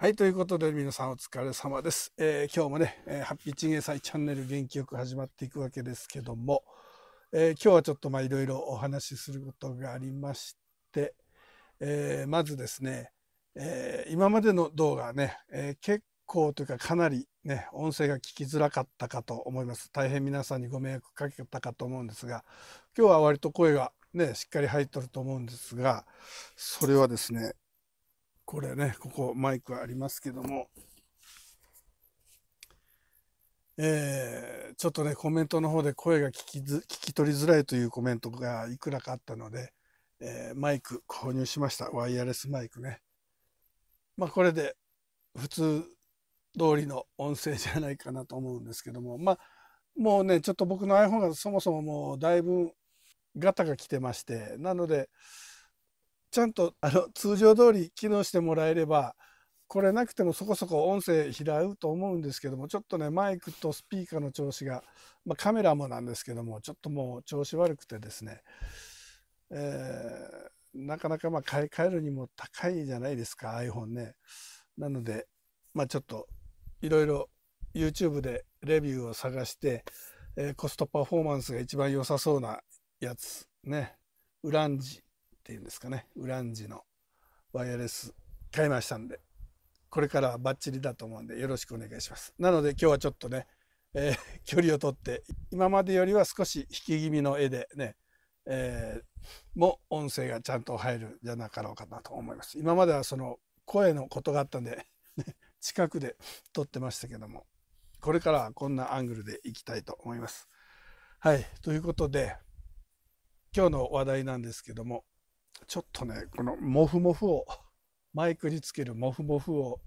はい、ということで皆さんお疲れ様です。えー今日もね、えーハッピーチンゲンサイチャンネル元気よく始まっていくわけですけども、えー今日はちょっとまあいろいろお話しすることがありまして、えまずですね、え今までの動画はね、え結構というかかなりね、音声が聞きづらかったかと思います。大変皆さんにご迷惑かけたかと思うんですが、今日は割と声がね、しっかり入っとると思うんですが、それはですね、これね、ここマイクありますけども、えーちょっとね、コメントの方で声が聞きず聞き取りづらいというコメントがいくらかあったので、えーマイク購入しました。ワイヤレスマイクね。まあこれで普通通りの音声じゃないかなと思うんですけども、まあもうね、ちょっと僕の iPhone がそもそももうだいぶガタが来てまして、なので、ちゃんとあの通常通り機能してもらえればこれなくてもそこそこ音声拾うと思うんですけどもちょっとねマイクとスピーカーの調子が、まあ、カメラもなんですけどもちょっともう調子悪くてですね、えーなかなかまあ買い替えるにも高いじゃないですか iPhone ね。なのでまあちょっといろいろ YouTube でレビューを探して、えーコストパフォーマンスが一番良さそうなやつねウランジっていうんですかね。ウランジのワイヤレス買いましたんで。これからはバッチリだと思うんでよろしくお願いします。なので今日はちょっとね、えー距離をとって今までよりは少し引き気味の絵でね、えーも音声がちゃんと入るんじゃなかろうかなと思います。今まではその声のことがあったんでね 近くで撮ってましたけどもこれからはこんなアングルでいきたいと思います。はいということで今日の話題なんですけどもちょっとねこのモフモフをマイクにつけるモフモフを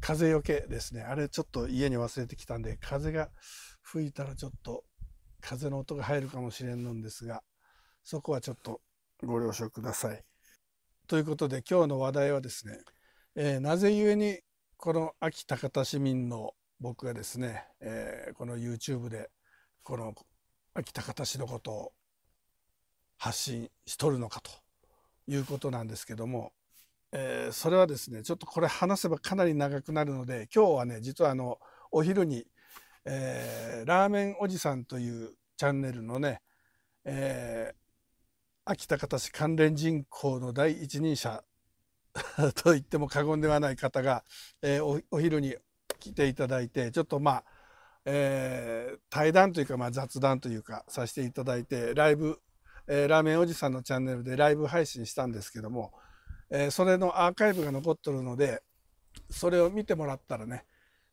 風よけですねあれちょっと家に忘れてきたんで風が吹いたらちょっと風の音が入るかもしれんのんですがそこはちょっとご了承ください。ということで今日の話題はですね、えーなぜゆえにこの秋高田市民の僕がですね、えーこの YouTube でこの秋高田市のことを発信しとるのかということなんですけども、えーそれはですねちょっとこれ話せばかなり長くなるので今日はね実はあのお昼に、えーラーメンおじさんというチャンネルのね、えー秋田方市関連人口の第一人者 と言っても過言ではない方が、えーお昼に来ていただいてちょっとまあ、えー対談というか、まあ、雑談というかさせていただいてライブ、えーラーメンおじさんのチャンネルでライブ配信したんですけども、えーそれのアーカイブが残ってるのでそれを見てもらったらね、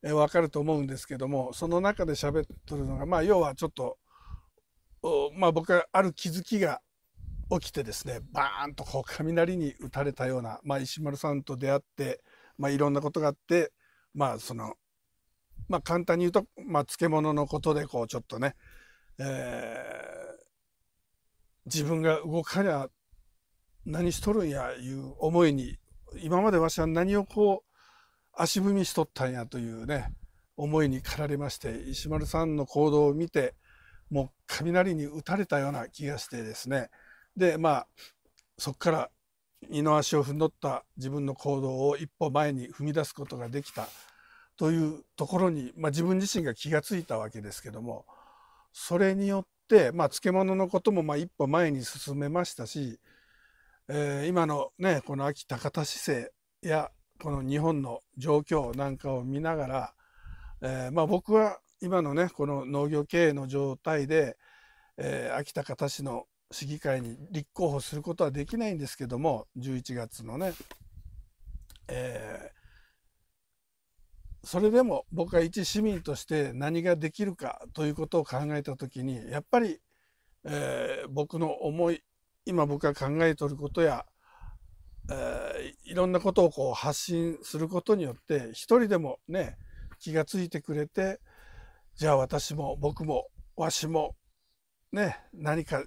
えー、分かると思うんですけどもその中で喋っとるのがまあ要はちょっとまあ僕はある気づきが起きてですねバーンとこう雷に打たれたような、まあ、石丸さんと出会って、まあ、いろんなことがあってまあそのまあ簡単に言うと、まあ、漬物のことでこうちょっとね、えー自分が動かにゃ何しとるんやいう思いに今までわしは何をこう足踏みしとったんやというね思いに駆られまして石丸さんの行動を見てもう雷に打たれたような気がしてですね。でまあそこから二の足を踏んどった自分の行動を一歩前に踏み出すことができた。というところに、まあ、自分自身が気がついたわけですけどもそれによって、まあ、漬物のこともまあ一歩前に進めましたし、えー今のねこの秋高田市政やこの日本の状況なんかを見ながら、えーまあ、僕は今のねこの農業経営の状態で、えー秋田市の市議会に立候補することはできないんですけども11月のね、えそれでも僕は一市民として何ができるかということを考えた時にやっぱり、えー僕の思い今僕が考えとることや、えーいろんなことをこう発信することによって一人でもね気がついてくれてじゃあ私も僕もわしもね何か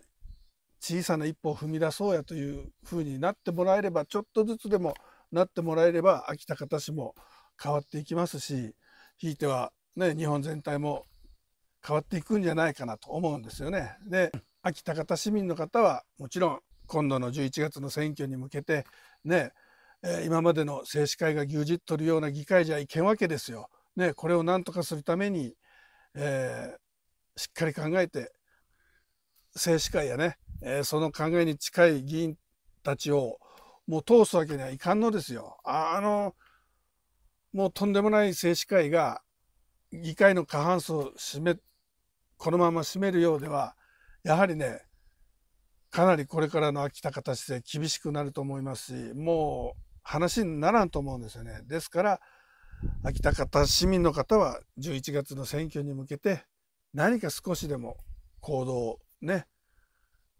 小さな一歩を踏み出そうやというふうになってもらえればちょっとずつでもなってもらえれば秋田方市も変わっていきますしひいてはね日本全体も変わっていくんじゃないかなと思うんですよね。で秋田方市民の方はもちろん今度の11月の選挙に向けてねえー、今までの政治会が牛耳っとるような議会じゃいけんわけですよ。ね、これを何とかするために、えー、しっかり考えて政治会やね、えー、その考えに近い議員たちをもう通すわけにはいかんのですよ。あのもうとんでもない政治会が議会の過半数を占めこのまま占めるようではやはりねかなりこれからの秋田形で厳しくなると思いますしもう話にならんと思うんですよね。ですから秋田方市民の方は11月の選挙に向けて何か少しでも行動をね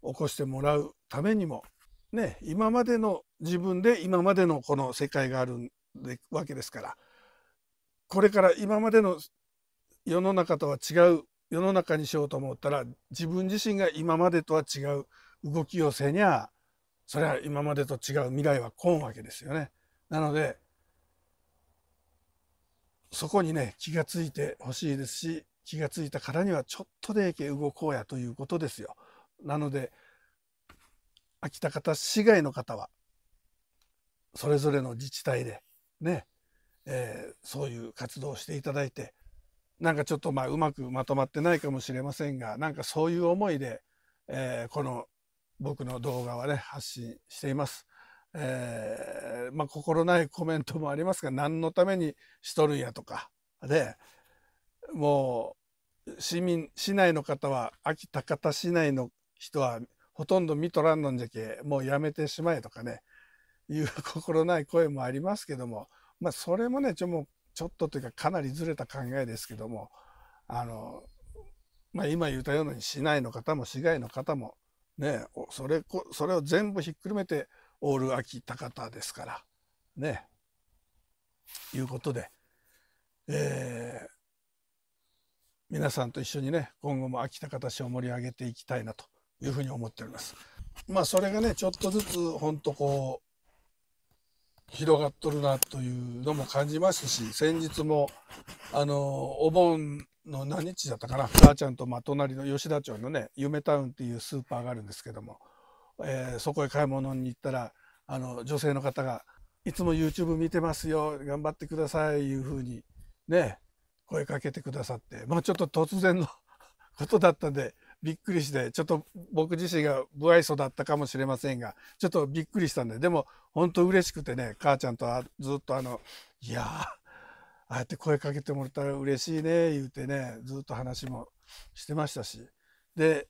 起こしてもらうためにもね今までの自分で今までのこの世界があるわけですからこれから今までの世の中とは違う世の中にしようと思ったら自分自身が今までとは違う動きをせにゃそれは今までと違う未来は来んわけですよね。なのでそこにね気がついてほしいですし気がついたからにはちょっとでけ動こうやということですよ。なので秋田方市外の方はそれぞれの自治体でね、えー、そういう活動をしていただいてなんかちょっとまあうまくまとまってないかもしれませんがなんかそういう思いで、えー、この僕の動画はね発信しています。えー、まあ心ないコメントもありますが何のためにしとるんやとかでもう市民市内の方は秋高田市内の人はほとんど見とらんのんじゃけもうやめてしまえとかねいう 心ない声もありますけどもまあそれもねちょもちょっとというかかなりずれた考えですけどもあの、まあ、今言ったように市内の方も市外の方もねそれこそれを全部ひっくるめてオール秋高田ですからねいうことで、えー、皆さんと一緒にね今後も秋高田市を盛り上げていきたいなというふうに思っております。まあそれがねちょっとずつほんとこう広がっとるなというのも感じますし先日もあのお盆の何日だったかな母ちゃんとま隣の吉田町のね夢タウンっていうスーパーがあるんですけども、えー、そこへ買い物に行ったらあの女性の方が「いつも YouTube 見てますよ頑張ってください」いうふうにね声かけてくださってまあちょっと突然のことだったんでびっくりしてちょっと僕自身が不愛想だったかもしれませんがちょっとびっくりしたんででも本当嬉しくてね母ちゃんとはずっとあの「いやああやって声かけてもらったら嬉しいね言うてねずっと話もしてましたし。で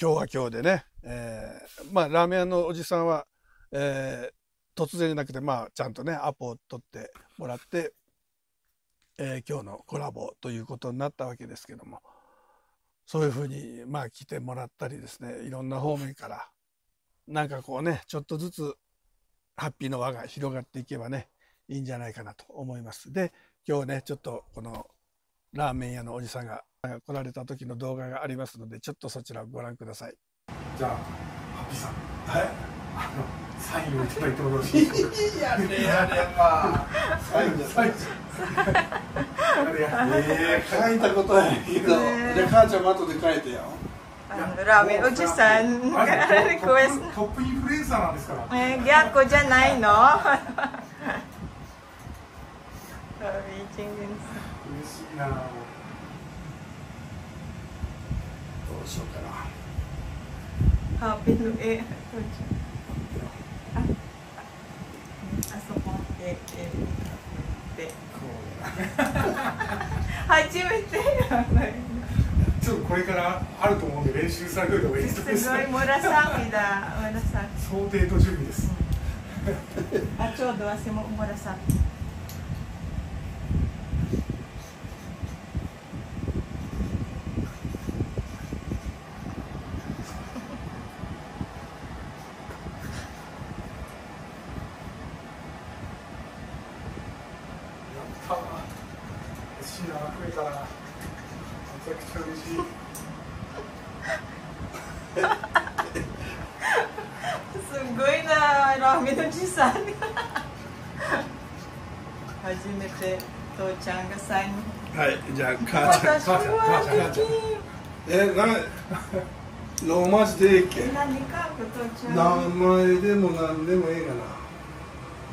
今日は今日でね、えー、まあラーメン屋のおじさんは、えー、突然じゃなくてまあちゃんとねアポを取ってもらって、えー、今日のコラボということになったわけですけども。そういうふうにまあ来てもらったりですね。いろんな方面から。なんかこうねちょっとずつハッピーの輪が広がっていけばねいいんじゃないかなと思います。で今日ねちょっとこのラーメン屋のおじさんが来られた時の動画がありますのでちょっとそちらをご覧ください。じゃあハッピーさん。はいあのサインをいただいてもよろしいですか？やれやれまあ。サインじゃサインえー、書いたことないけど、ね、で母ちゃんも後で書いてよ。ラーメンおじさん。からリクエストトップインフルエンサーなんですから。えー、逆じゃないの？嬉しいなどうしようかな。ハーピーえああそこええで初めて。ちょっとこれからあると思うんで練習されるのがいいです。すごい紫だ。紫想定と準備です、あちょうど私も紫しいな食えたらめちゃくちゃ嬉しいすごいな。ラーメンのじさん。初めて父ちゃんがサイン。はい。じゃあ母ちゃん。私はできん。えなローマ字でいいっけ何か父ちゃん。名前でも何でもええがな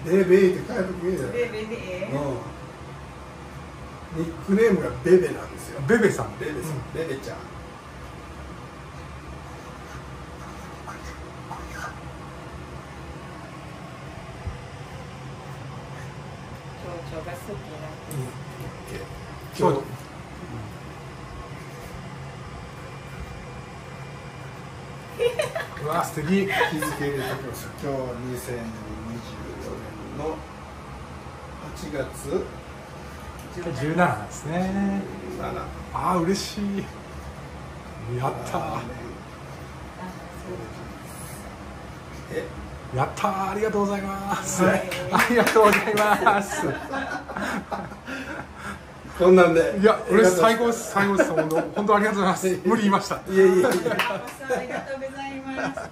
ベイベイって書いてくれるじゃない Bebe ni eh. うん。ニックネームがベベなんですよ。ベベさん。ベベさん、ベベちゃん。蝶々が好きな。今日。う わ素敵。日付入れておきます。今日2024年の8月17ですね。7ああ嬉しい。やった。やった。ーありがとうございます。はい。ありがとうございます。こんなんで。いや嬉しい。最高です。最高です。本当本当ありがとうございます。無理言いました。いえいえ。いえありがとうございます。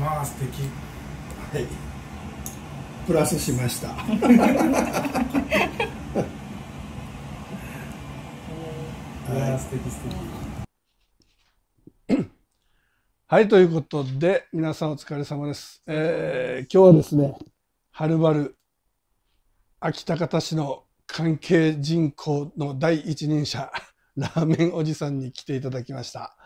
まあ素敵。はいプラスしました はい、ということで、皆さんお疲れ様です。えー今日はですね、はるばる秋田方市の関係人口の第一人者、ラーメンおじさんに来ていただきました。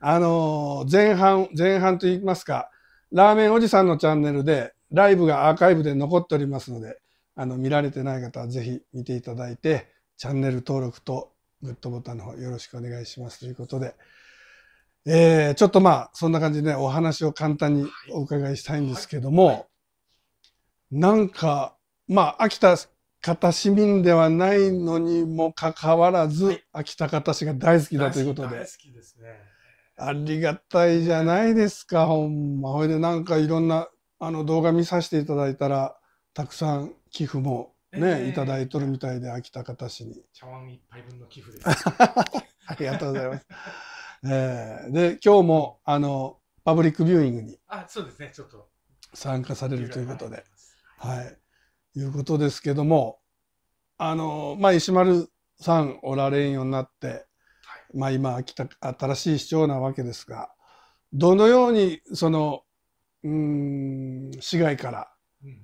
あのー前半、前半といいますか、ラーメンおじさんのチャンネルで、ライブがアーカイブで残っておりますので、あの、見られてない方はぜひ見ていただいて、チャンネル登録とグッドボタンの方よろしくお願いしますということで、えーちょっとまあ、そんな感じで、ね、お話を簡単にお伺いしたいんですけども、なんか、まあ、秋田方市民ではないのにもかかわらず、はい。秋田方市が大好きだということで。大好、きですね。ありがたいじゃないですか、ほんま。ほいで、なんかいろんなあの動画見させていただいたら、たくさん寄付もね、ええ。いただいとるみたいで、秋田方市に。茶碗一杯分の寄付です。ありがとうございます。えーで、今日も、あの、パブリックビューイングにあそうですね。ちょっと。参加されるということで、はい。い。うことですけども、あの、まあ、石丸さんおられんようになって、まあ、今、秋田、新しい市長なわけですが、どのように、その、うーん、市外から、うんうん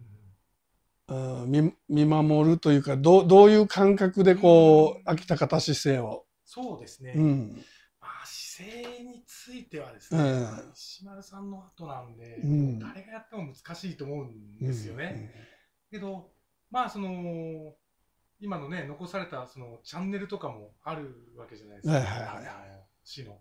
うん。うん見見守るというか、どう、どういう感覚でこう、秋田方市政を、そうですね、うん、まあ、姿勢についてはですね、うん。石丸さんの後なんで、うん。誰がやっても難しいと思うんですよね。けど、まあ、その、今のね、残されたそのチャンネルとかもあるわけじゃないですか、はいはいはい市の。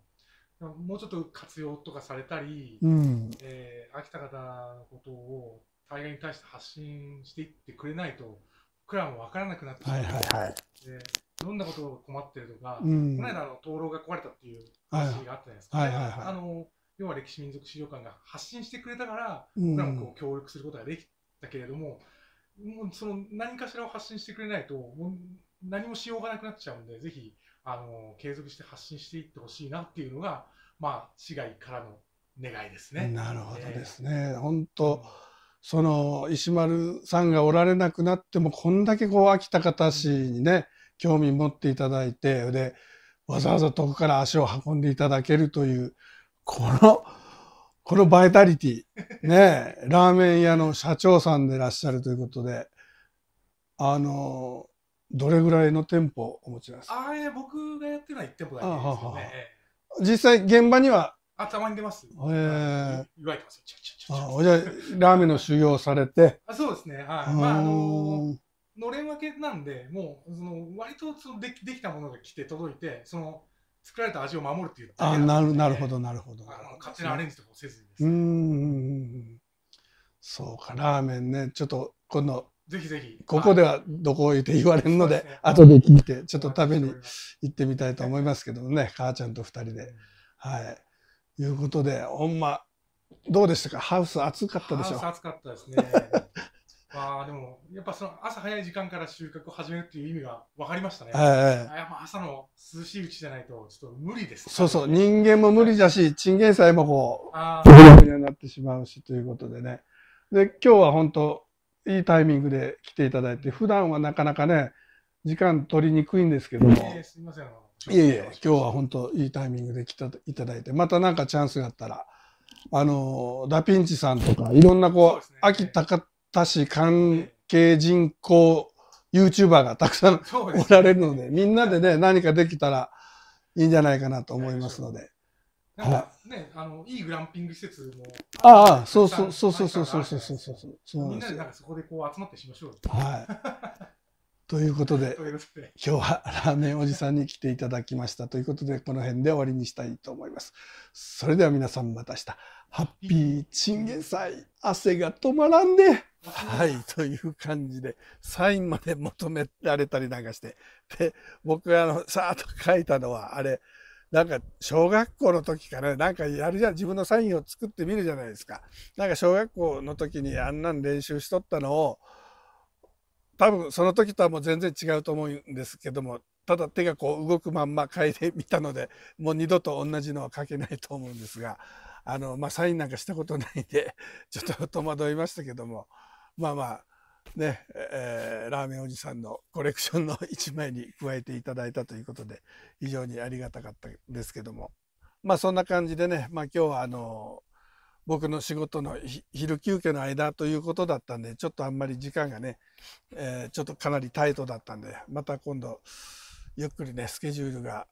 もうちょっと活用とかされたり、うん。うん。えー秋田方のことを大概に対して発信していってくれないと、僕らも分からなくなってはういはいはい。でどんなことが困ってるとか、うんこの間あの灯籠が壊れたっていう話があったじゃないですか。はいはいはいあの要は歴史民族資料館が発信してくれたから、うん僕らもこう協力することができたけれども、もうその何かしらを発信してくれないと、もう何もしようがなくなっちゃうんで、ぜひあの継続して発信していってほしいなっていうのが、まあ、市外からの願いですね。なるほどですね。ね。本当、その石丸さんがおられなくなっても、こんだけこう秋田方市にね、興味持っていただいて、で、わざわざ遠くから足を運んでいただけるという、この、このバイタリティ、ね、ラーメン屋の社長さんでいらっしゃるということで、あの、どれぐらいの店舗お持ちなんですか？ああ、僕がやってるのは1店舗だけですあははよね。ええ実際現場には、あ、たまに出ます。え言われてますよ。ちょちょちょちょあじゃあラーメンの修行されて、あそうですね。はい。まあ、あののれん分けなんで、もう、その、割とそのできできたものが来て届いて、その、作られた味を守るっていうだあけなるなるでほどなるほど。あの勝手なアレンジとかをせずにですうーね、ん。そうか、ラーメンね、ちょっと今度、ぜひぜひ。ここではどこ言って言われるのでそうで後で聞いて、ちょっとお食べに行ってみたいと思いますけどもね、母ちゃんと二人で。はい。いうことで、ほんま、どうでしたか？ハウス暑かったでしょ？ハウス暑かったですね。まあでも、やっぱその朝早い時間から収穫を始めるっていう意味が分かりましたね。はいはい。あやっぱ朝の涼しいうちじゃないとちょっと無理です。そうそう、人間も無理だし、チンゲン菜もこう、あーにはなってしまうしということでね。で、今日は本当、いいタイミングで来ていただいて、普段はなかなかね、時間取りにくいんですけども、いえいえ、今日は本当いいタイミングで来ていただいて、またなんかチャンスがあったら、あの、ダピンチさんとか、いろんなこう、そうね。秋高田市関係人口 YouTuber がたくさんおられるので、みんなでね、何かできたらいいんじゃないかなと思いますので。なんかね、あの、いいグランピング施設も。ああ、そうそうそうそうそうそうそうそうそうそう。みんなでなんかそこでこう集まってしましょうよ。はい。ということで。今日はラーメンおじさんに来ていただきましたということで、この辺で終わりにしたいと思います。それでは皆さんまた明日、ハッピーチンゲン菜、汗が止まらんで。はい、という感じで、サインまで求められたりなんかして、で、僕があの、さーっと書いたのは、あれ、なんか小学校の時からなんかやるじゃん、自分のサインを作ってみるじゃないですか。なんか小学校の時にあんなん練習しとったのを、多分その時とはもう全然違うと思うんですけども、ただ手がこう動くまんま書いてみたので、もう二度と同じのは書けないと思うんですが、あの、まあ、サインなんかしたことないんで、ちょっと戸惑いましたけども、まあまあ、ね、えーラーメンおじさんのコレクションの一枚に加えていただいたということで、非常にありがたかったですけども、まあそんな感じでね、まあ今日はあの、僕の仕事の昼休憩の間ということだったんで、ちょっとあんまり時間がね、えーちょっとかなりタイトだったんで、また今度、ゆっくりね、スケジュールが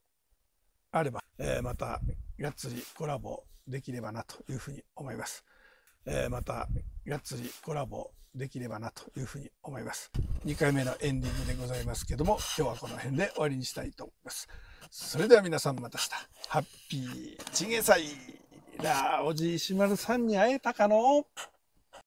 あれば、えーまたがっつりコラボできればなというふうに思います。えーまたがっつりコラボできればなというふうに思います。2回目のエンディングでございますけども、今日はこの辺で終わりにしたいと思います。それでは皆さんまた明日、ハッピーチンゲ祭ラーおじいしまるさんに会えたかの